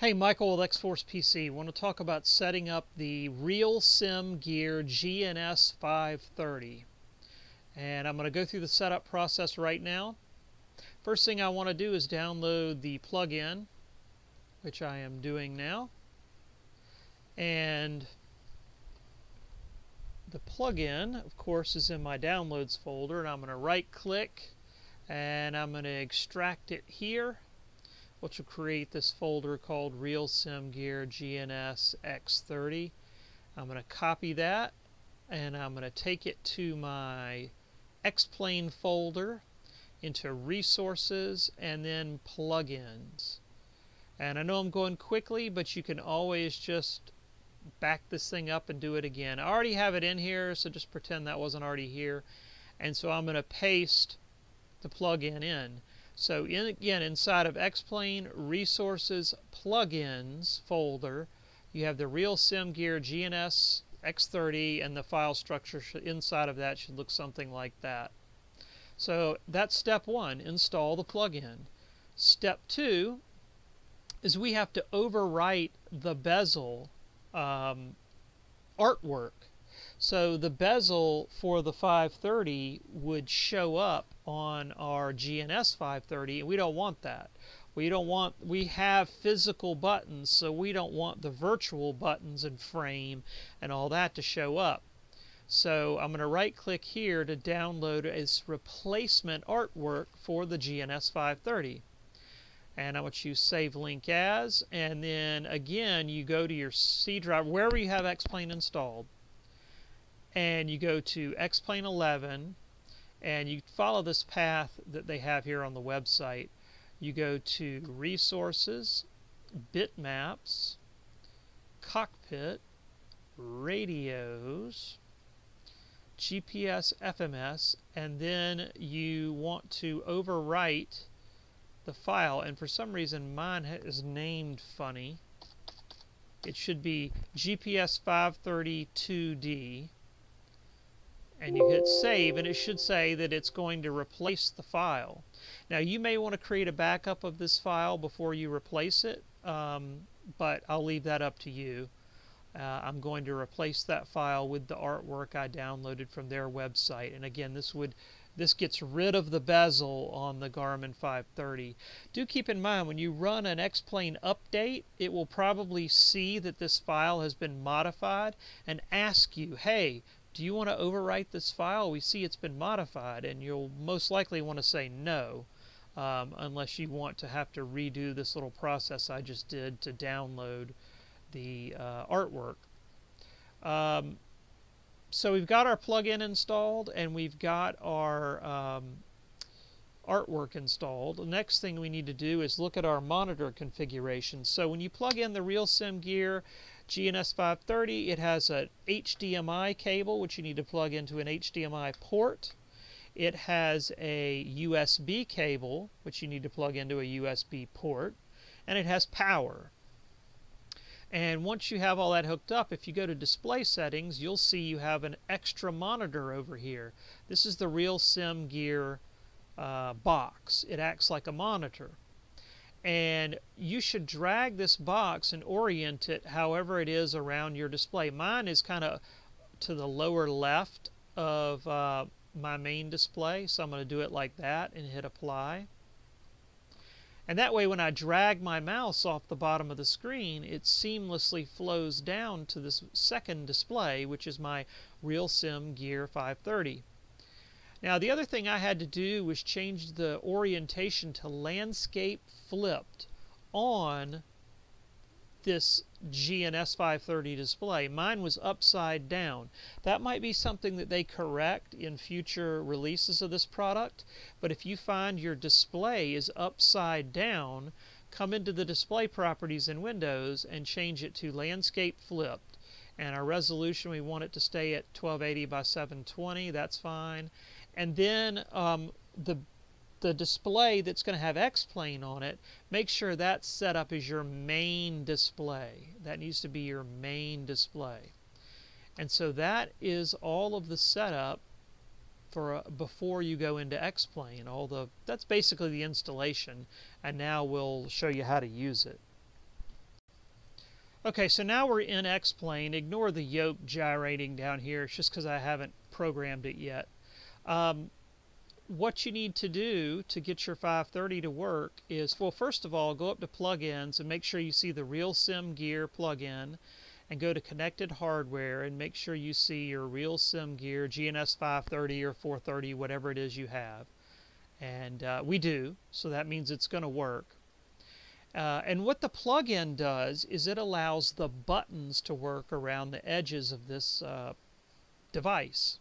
Hey, Michael with X-Force PC. I want to talk about setting up the Real Sim Gear GNS 530. And I'm going to go through the setup process right now. First thing I want to do is download the plugin, which I am doing now. And the plugin, of course, is in my downloads folder. And I'm going to right click and I'm going to extract it here which will create this folder called RealSim Gear GNS X30. I'm going to copy that and I'm going to take it to my X-Plane folder into resources and then plugins. And I know I'm going quickly, but you can always just back this thing up and do it again. I already have it in here, so just pretend that wasn't already here. And so I'm going to paste the plugin in. So in, again, inside of X-Plane Resources Plugins folder, you have the RealSim Gear GNS X30 and the file structure inside of that should look something like that. So that's step one, install the plugin. Step two is we have to overwrite the bezel um, artwork so the bezel for the 530 would show up on our GNS 530 and we don't want that. We don't want, we have physical buttons so we don't want the virtual buttons and frame and all that to show up. So I'm going to right click here to download as replacement artwork for the GNS 530 and I'm going to choose Save Link As, and then again you go to your C drive, wherever you have X-Plane installed, and you go to X-Plane 11 and you follow this path that they have here on the website. You go to Resources, Bitmaps, Cockpit, Radios, GPS, FMS, and then you want to overwrite the file. And for some reason, mine is named funny. It should be GPS 532D and you hit save and it should say that it's going to replace the file. Now you may want to create a backup of this file before you replace it, um, but I'll leave that up to you. Uh, I'm going to replace that file with the artwork I downloaded from their website and again this would this gets rid of the bezel on the Garmin 530. Do keep in mind when you run an X-Plane update, it will probably see that this file has been modified and ask you, hey, do you want to overwrite this file? We see it's been modified, and you'll most likely want to say no, um, unless you want to have to redo this little process I just did to download the uh, artwork. Um, so we've got our plugin installed, and we've got our um, artwork installed. The next thing we need to do is look at our monitor configuration. So when you plug in the RealSim Gear GNS 530, it has an HDMI cable, which you need to plug into an HDMI port. It has a USB cable, which you need to plug into a USB port. And it has power. And once you have all that hooked up, if you go to display settings, you'll see you have an extra monitor over here. This is the RealSim Gear uh, box. It acts like a monitor and you should drag this box and orient it however it is around your display. Mine is kind of to the lower left of uh, my main display, so I'm going to do it like that and hit apply. And that way when I drag my mouse off the bottom of the screen, it seamlessly flows down to this second display, which is my RealSim Gear 530. Now the other thing I had to do was change the orientation to landscape flipped on this GNS 530 display. Mine was upside down. That might be something that they correct in future releases of this product, but if you find your display is upside down, come into the display properties in Windows and change it to landscape flipped. And our resolution, we want it to stay at 1280 by 720, that's fine and then um, the the display that's going to have X-Plane on it, make sure that's set up as your main display. That needs to be your main display. And so that is all of the setup for uh, before you go into X-Plane. All the that's basically the installation, and now we'll show you how to use it. Okay, so now we're in X-Plane. Ignore the yoke gyrating down here. It's just because I haven't programmed it yet. Um, what you need to do to get your 530 to work is, well, first of all, go up to plugins and make sure you see the Real Sim Gear plugin and go to connected hardware and make sure you see your real sim Gear GNS 530 or 430, whatever it is you have. And uh, we do, so that means it's going to work. Uh, and what the plugin does is it allows the buttons to work around the edges of this uh, device.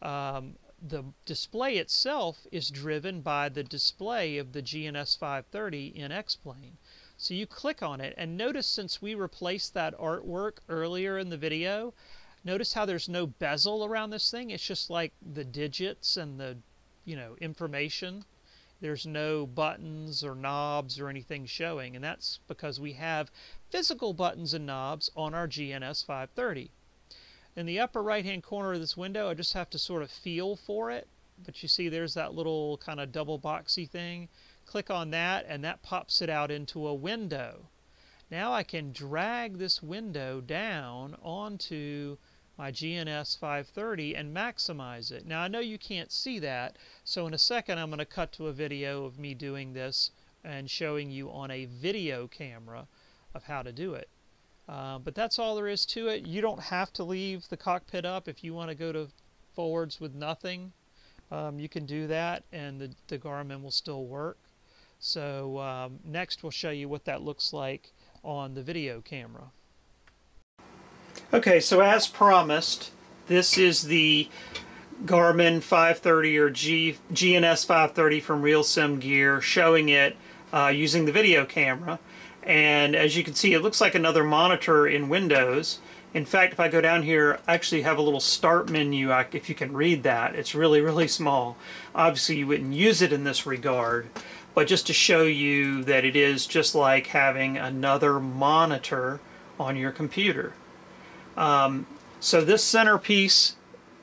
Um, the display itself is driven by the display of the GNS 530 in X-Plane. So you click on it and notice since we replaced that artwork earlier in the video, notice how there's no bezel around this thing. It's just like the digits and the, you know, information. There's no buttons or knobs or anything showing, and that's because we have physical buttons and knobs on our GNS 530. In the upper right hand corner of this window, I just have to sort of feel for it. But you see there's that little kind of double boxy thing. Click on that and that pops it out into a window. Now I can drag this window down onto my GNS 530 and maximize it. Now I know you can't see that, so in a second I'm going to cut to a video of me doing this and showing you on a video camera of how to do it. Uh, but that's all there is to it. You don't have to leave the cockpit up if you want to go to forwards with nothing. Um, you can do that and the, the Garmin will still work. So um, next we'll show you what that looks like on the video camera. Okay, so as promised, this is the Garmin 530 or G, GNS 530 from RealSim Gear showing it uh, using the video camera. And as you can see, it looks like another monitor in Windows. In fact, if I go down here, I actually have a little start menu, if you can read that. It's really, really small. Obviously, you wouldn't use it in this regard, but just to show you that it is just like having another monitor on your computer. Um, so this centerpiece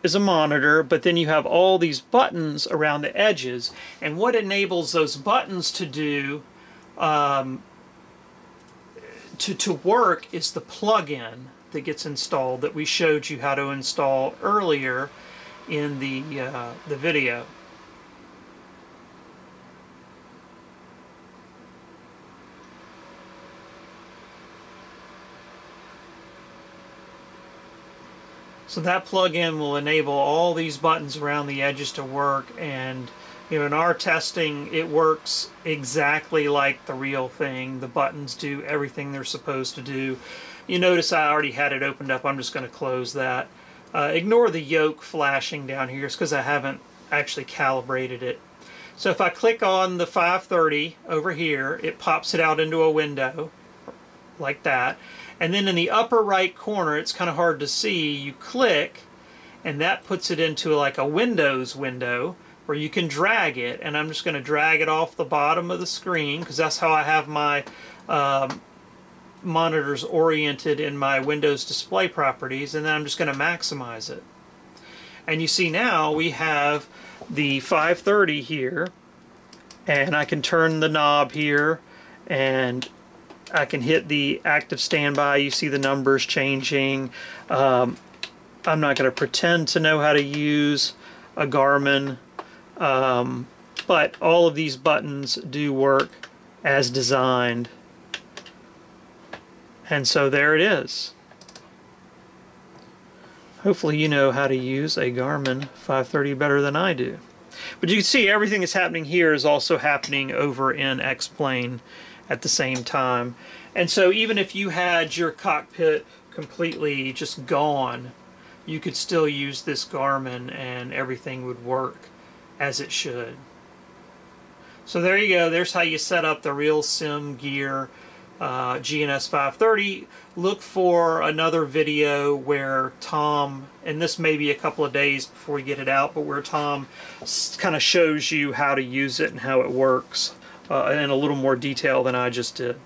is a monitor, but then you have all these buttons around the edges, and what enables those buttons to do um, to, to work is the plug-in that gets installed that we showed you how to install earlier in the, uh, the video. So that plug-in will enable all these buttons around the edges to work and you know, in our testing, it works exactly like the real thing. The buttons do everything they're supposed to do. You notice I already had it opened up. I'm just going to close that. Uh, ignore the yoke flashing down here. It's because I haven't actually calibrated it. So if I click on the 530 over here, it pops it out into a window like that. And then in the upper right corner, it's kind of hard to see, you click and that puts it into like a Windows window where you can drag it and I'm just going to drag it off the bottom of the screen because that's how I have my um, monitors oriented in my Windows display properties and then I'm just going to maximize it. And you see now we have the 530 here and I can turn the knob here and I can hit the active standby. You see the numbers changing. Um, I'm not going to pretend to know how to use a Garmin um, but all of these buttons do work as designed. And so there it is. Hopefully you know how to use a Garmin 530 better than I do. But you can see everything that's happening here is also happening over in X-Plane at the same time. And so even if you had your cockpit completely just gone, you could still use this Garmin and everything would work as it should. So there you go. There's how you set up the real sim Gear uh, GNS 530. Look for another video where Tom, and this may be a couple of days before we get it out, but where Tom kind of shows you how to use it and how it works uh, in a little more detail than I just did.